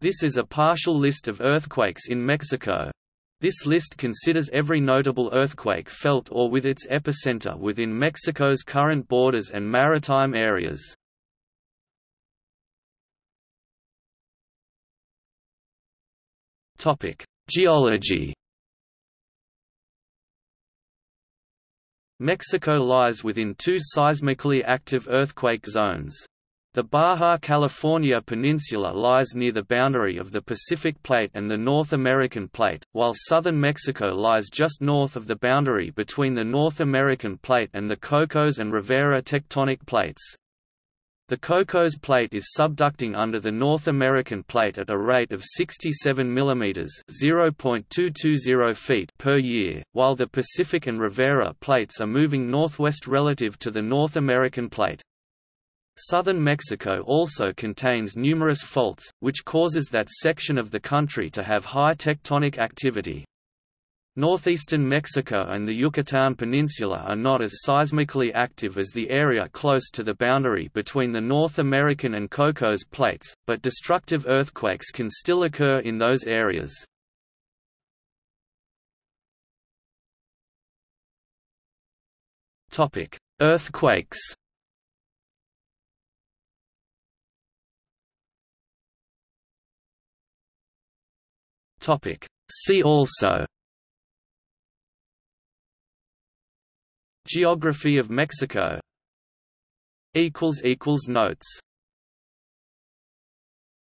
This is a partial list of earthquakes in Mexico. This list considers every notable earthquake felt or with its epicenter within Mexico's current borders and maritime areas. Geology Mexico lies within two seismically active earthquake zones. The Baja California Peninsula lies near the boundary of the Pacific Plate and the North American Plate, while southern Mexico lies just north of the boundary between the North American Plate and the Cocos and Rivera tectonic plates. The Cocos Plate is subducting under the North American Plate at a rate of 67 mm (0.220 feet) per year, while the Pacific and Rivera Plates are moving northwest relative to the North American Plate. Southern Mexico also contains numerous faults, which causes that section of the country to have high tectonic activity. Northeastern Mexico and the Yucatan Peninsula are not as seismically active as the area close to the boundary between the North American and Cocos plates, but destructive earthquakes can still occur in those areas. Earthquakes See also Geography of Mexico. Notes